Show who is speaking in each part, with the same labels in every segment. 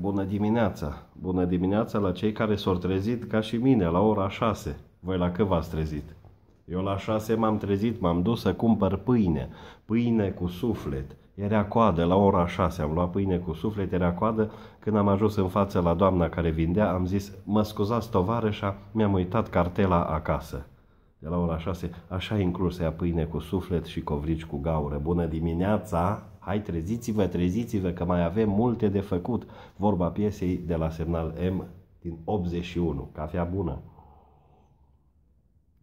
Speaker 1: Bună dimineața! Bună dimineața la cei care s-au trezit ca și mine la ora 6. Voi la cât v-ați trezit? Eu la 6 m-am trezit, m-am dus să cumpăr pâine. Pâine cu suflet. Era coadă la ora 6, am luat pâine cu suflet, era coadă. Când am ajuns în față la doamna care vindea, am zis, mă scuzați tovarășa, mi-am uitat cartela acasă. De la ora 6, așa inclus ia pâine cu suflet și covrici cu gaură. Bună dimineața! Hai treziți-vă, treziți-vă că mai avem multe de făcut. Vorba piesei de la semnal M din 81. Cafea bună!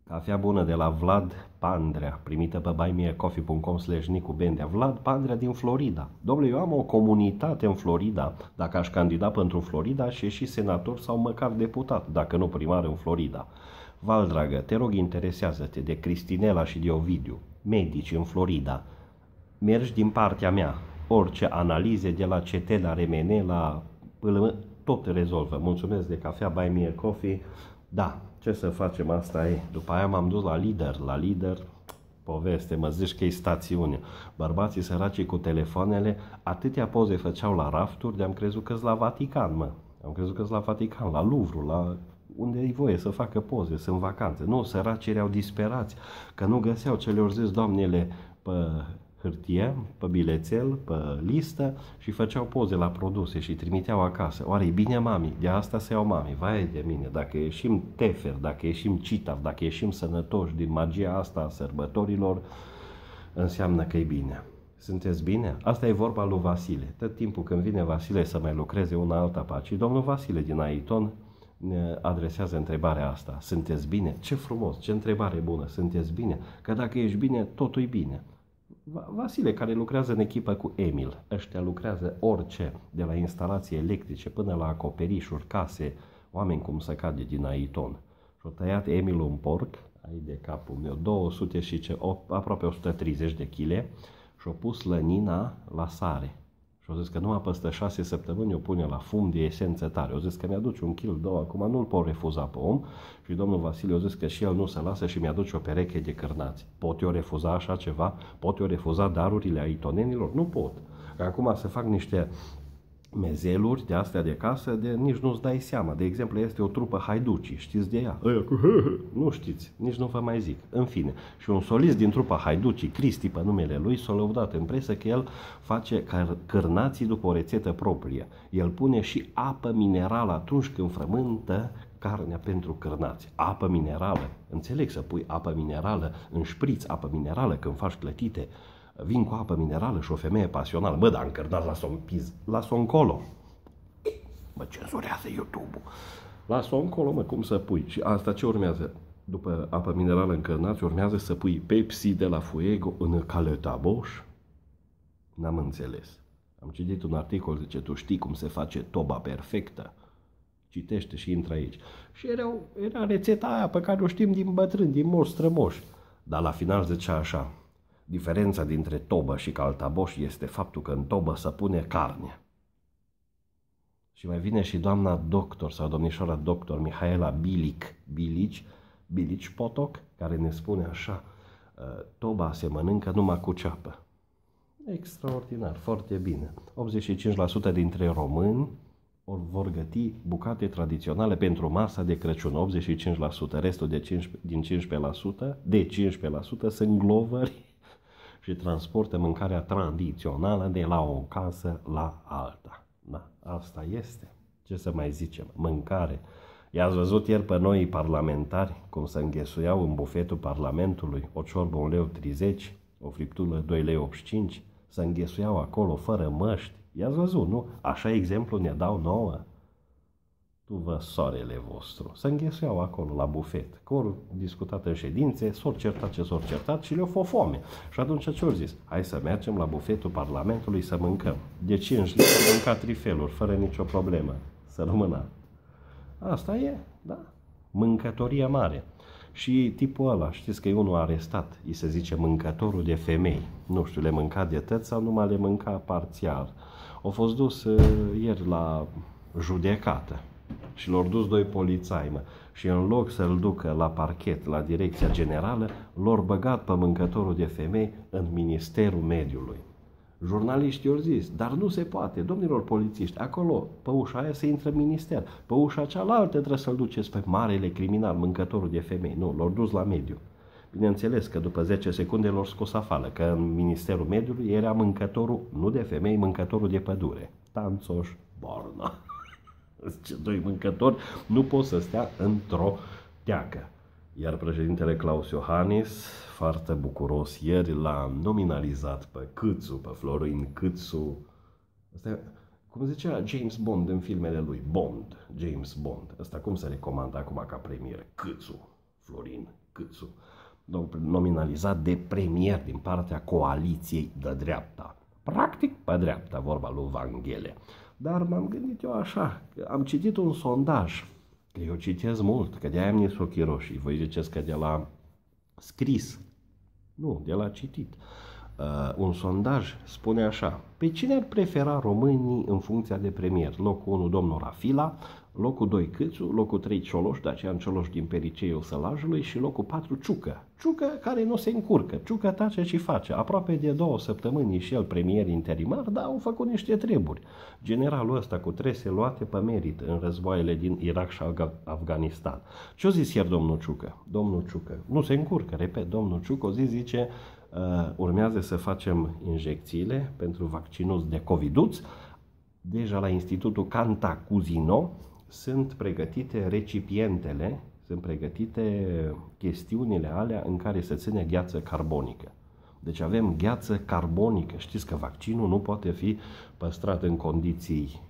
Speaker 1: Cafea bună de la Vlad Pandrea, primită pe buymeacoffee.com slash Nicu Bendea. Vlad Pandrea din Florida. Domnule, eu am o comunitate în Florida. Dacă aș candida pentru Florida, aș și senator sau măcar deputat, dacă nu primar în Florida. Val, dragă, te rog, interesează-te de Cristinela și de Ovidiu, medici în Florida. Mergi din partea mea. Orice analize de la CT, la RMN, la tot rezolvă. Mulțumesc de cafea, buy me a coffee. Da, ce să facem, asta e. După aia m-am dus la lider, la lider, poveste, mă zici că e stațiune. Bărbații săraci cu telefoanele, atâtea poze făceau la rafturi, de-am crezut că la Vatican, mă. Am crezut că la Vatican, la Louvre, la unde e voie să facă poze, sunt vacanțe. Nu, săracii erau disperați, că nu găseau ce le-au zis doamnele pe hârtie, pe bilețel, pe listă și făceau poze la produse și trimiteau acasă. Oare e bine, mami? De asta se iau mami. Vai de mine, dacă ieșim tefer, dacă ieșim citav, dacă ieșim sănătoși din magia asta a sărbătorilor, înseamnă că e bine. Sunteți bine? Asta e vorba lui Vasile. Tot timpul când vine Vasile să mai lucreze una alta paci, domnul Vasile din Aiton ne adresează întrebarea asta. Sunteți bine? Ce frumos, ce întrebare bună. Sunteți bine? Că dacă ești bine, totul e bine. Vasile, care lucrează în echipă cu Emil, ăștia lucrează orice, de la instalații electrice până la acoperișuri, case, oameni cum să cade din Aiton. Și-a tăiat Emil un porc, ai de capul meu, 200 și ce, aproape 130 de kg, și-a pus lănina la sare. Și au zis că numai peste șase săptămâni o pune la fum de esență tare. Au zis că mi-aduce un kil, două, acum nu-l pot refuza pe om. Și domnul Vasile a zis că și el nu se lasă și mi-aduce o pereche de cărnați. Pot eu refuza așa ceva? Pot eu refuza darurile aitonenilor? Nu pot. Că acum se fac niște mezeluri de astea de casă, de nici nu-ți dai seama. De exemplu, este o trupă haiducii, știți de ea? Aia cu Nu știți, nici nu vă mai zic. În fine, și un solist din trupa haiducii, Cristi pe numele lui, s-a lăudat în presă că el face cărnații după o rețetă proprie. El pune și apă minerală atunci când frământă carnea pentru cărnați. Apă minerală. Înțeleg să pui apă minerală în șpriț, apă minerală când faci clătite vin cu apă minerală și o femeie pasională, mă, dar încărdat la son piz, las-o încolo. Mă cenzurează YouTube-ul. Las-o încolo, mă, cum să pui? Și asta ce urmează? După apă minerală încărnați, urmează să pui Pepsi de la Fuego în caletaboș? N-am înțeles. Am citit un articol, zice, tu știi cum se face toba perfectă? Citește și intră aici. Și era, era rețeta aia pe care o știm din bătrâni, din moși strămoși. Dar la final zicea așa, Diferența dintre tobă și caltaboș este faptul că în tobă se pune carne. Și mai vine și doamna doctor sau domnișoara doctor Mihaela Bilic, Bilici, Bilici Potoc, care ne spune așa, ă, toba se mănâncă numai cu ceapă. Extraordinar, foarte bine. 85% dintre români vor găti bucate tradiționale pentru masa de Crăciun, 85%, restul de 5, din 15%, de 15% sunt glovări și transportă mâncarea tradițională de la o casă la alta. Da, asta este. Ce să mai zicem? Mâncare. I-ați văzut ieri pe noi parlamentari cum se înghesuiau în bufetul Parlamentului o ciorbă 1 leu 30, o friptură 2 lei 85, se înghesuiau acolo fără măști. I-ați văzut, nu? Așa exemplu ne dau nouă tu vă soarele vostru. Să înghesuiau acolo la bufet. Că ori discutat în ședințe, s-au certat ce s-au certat și le-au fost foame. Și atunci ce au zis? Hai să mergem la bufetul Parlamentului să mâncăm. De 5 lei mânca trifeluri, fără nicio problemă. Să rămână. Asta e, da. Mâncătoria mare. Și tipul ăla, știți că e unul arestat, îi se zice mâncătorul de femei. Nu știu, le mânca de tăți sau numai le mânca parțial. Au fost dus uh, ieri la judecată și l-au dus doi polițai, mă. Și în loc să-l ducă la parchet, la direcția generală, l-au băgat pe mâncătorul de femei în Ministerul Mediului. Jurnaliștii au zis, dar nu se poate, domnilor polițiști, acolo, pe ușa aia se intră minister, pe ușa cealaltă trebuie să-l duceți pe marele criminal, mâncătorul de femei. Nu, l-au dus la mediu. Bineînțeles că după 10 secunde l-au scos afară, că în Ministerul Mediului era mâncătorul, nu de femei, mâncătorul de pădure. Tanțoș Borna. Ce doi mâncători nu pot să stea într-o teacă. Iar președintele Claus Iohannis, foarte bucuros, ieri l-a nominalizat pe Câțu, pe Florin Câțu. Asta, cum zicea James Bond în filmele lui, Bond, James Bond. Asta cum se recomandă acum ca premier? Câțu, Florin Câțu. Nominalizat de premier din partea coaliției de dreapta. Practic pe dreapta, vorba lui Vanghele. Dar m-am gândit eu așa, am citit un sondaj Că eu citesc mult, că de-aia am nici ochii roșii. Voi ziceți că de la scris. Nu, de la citit. Uh, un sondaj spune așa. Pe cine ar prefera românii în funcția de premier? Locul 1, domnul Rafila, locul 2 Câțu, locul 3 Cioloș, Dacian Cioloș din periceiul Sălajului și locul 4 Ciucă. Ciucă care nu se încurcă, Ciucă tace și face. Aproape de două săptămâni și el premier interimar, dar au făcut niște treburi. Generalul ăsta cu trese luate pe merit în războaiele din Irak și Afganistan. Ce-o zis ieri domnul Ciucă? Domnul Ciucă, nu se încurcă, repet, domnul Ciucă o zi zice, uh, urmează să facem injecțiile pentru vaccinul de covid Deja la Institutul Cantacuzino, sunt pregătite recipientele, sunt pregătite chestiunile alea în care se ține gheață carbonică. Deci avem gheață carbonică. Știți că vaccinul nu poate fi păstrat în condiții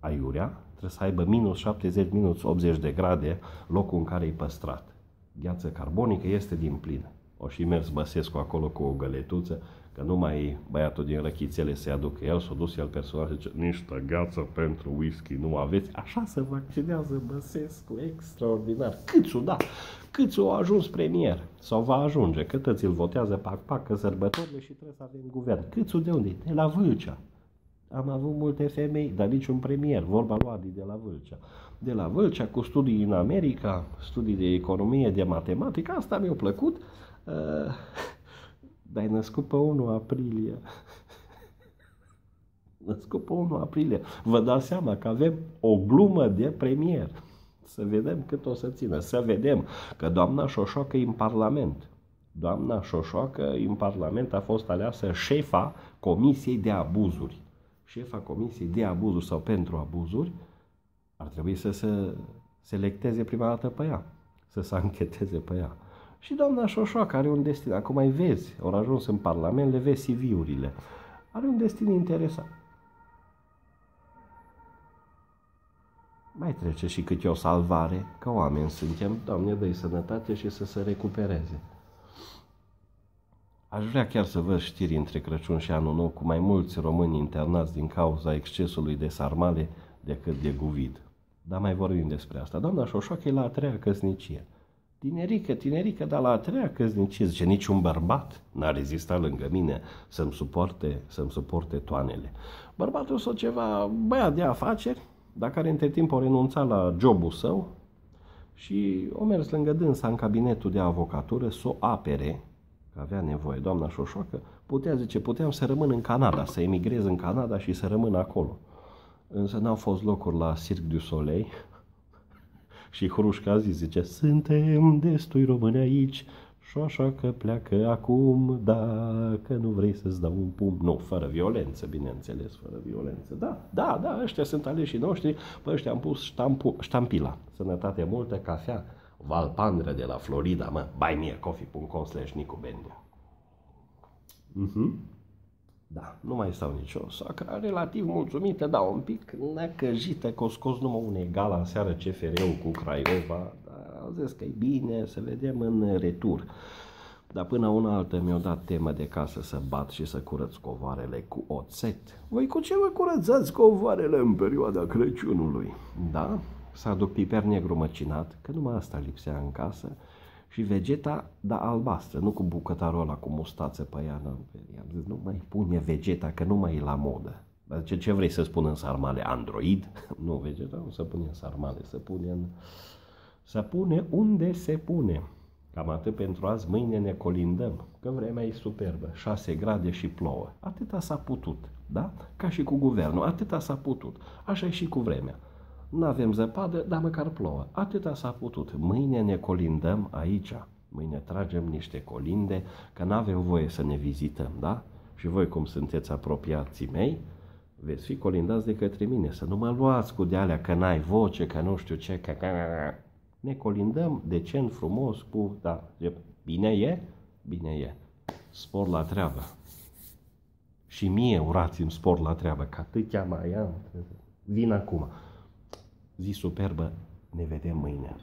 Speaker 1: aiurea, trebuie să aibă minus 70, minus 80 de grade locul în care e păstrat. Gheață carbonică este din plin. O și mers Băsescu acolo cu o găletuță că nu mai băiatul din răchițele se aducă. El s-a dus el personal și zice, niște gheață pentru whisky nu aveți. Așa se vaccinează Băsescu, extraordinar. Câțu, da, Câțu a ajuns premier sau va ajunge, că tăți îl votează pac-pac, că sărbătorile și trebuie să avem guvern. Câțu de unde? De la Vâlcea. Am avut multe femei, dar niciun premier, vorba lui Adi de la Vâlcea. De la Vâlcea, cu studii în America, studii de economie, de matematică, asta mi-a plăcut. Uh, dar ai născut pe 1 aprilie. născut pe 1 aprilie. Vă dați seama că avem o glumă de premier. Să vedem cât o să țină. Să vedem că doamna Șoșoacă e în Parlament. Doamna Șoșoacă în Parlament a fost aleasă șefa Comisiei de Abuzuri. Șefa Comisiei de Abuzuri sau pentru abuzuri ar trebui să se selecteze prima dată pe ea, să se ancheteze pe ea. Și doamna Șoșoacă are un destin, acum mai vezi, au ajuns în Parlament, le vezi CV-urile. Are un destin interesant. Mai trece și câte o salvare, că oameni suntem, Doamne, dă sănătate și să se recupereze. Aș vrea chiar să văd știri între Crăciun și Anul Nou cu mai mulți români internați din cauza excesului de sarmale decât de guvid. Dar mai vorbim despre asta. Doamna Șoșoacă e la a treia căsnicie. Tinerică, tinerică, dar la a treia căsnicie, zice, niciun bărbat n-a rezistat lângă mine să-mi suporte, să-mi suporte toanele. Bărbatul sau ceva băiat de afaceri, dar care între timp a renunțat la jobul său și o mers lângă dânsa în cabinetul de avocatură să o apere, că avea nevoie, doamna Șoșoacă, putea, zice, puteam să rămân în Canada, să emigrez în Canada și să rămân acolo. Însă n-au fost locuri la Cirque du Soleil, și Hrușca zi, zice, suntem destui români aici și așa că pleacă acum, dacă nu vrei să-ți dau un pumn. Nu, fără violență, bineînțeles, fără violență. Da, da, da, ăștia sunt aleșii noștri, pe ăștia am pus ștampu, ștampila. Sănătate multă, cafea, Valpandră de la Florida, mă, buymeacoffee.com slash Nicu Bendea. Uh-huh. Da, nu mai stau nicio. Sacra relativ mulțumită, da, un pic necăjită că o scos numai un egal în seară CFR-ul cu Craiova. Dar au zis că e bine, să vedem în retur. Dar până una altă mi-au dat temă de casă să bat și să curăț covoarele cu oțet. Voi cu ce vă curățați covoarele în perioada Crăciunului? Da, să aduc piper negru măcinat, că numai asta lipsea în casă, și vegeta, da, albastră, nu cu bucătarul ăla cu mustață pe ea. I-am zis, nu mai pune vegeta, că nu mai e la modă. Dar ce, ce vrei să spun în sarmale? Android? Nu, vegeta nu se pune în sarmale, se pune în... Se pune unde se pune. Cam atât pentru azi, mâine ne colindăm, că vremea e superbă, 6 grade și plouă. Atâta s-a putut, da? Ca și cu guvernul, atâta s-a putut. Așa e și cu vremea. Nu avem zăpadă, dar măcar plouă. Atâta s-a putut. Mâine ne colindăm aici. Mâine tragem niște colinde, că nu avem voie să ne vizităm, da? Și voi, cum sunteți apropiații mei, veți fi colindați de către mine. Să nu mă luați cu de alea că n-ai voce, că nu știu ce, că... Ne colindăm decent, frumos, cu... Da, bine e? Bine e. Spor la treabă. Și mie urați-mi spor la treabă, că atâtea mai am. Vin acum. Zi superbă, ne vedem mâine.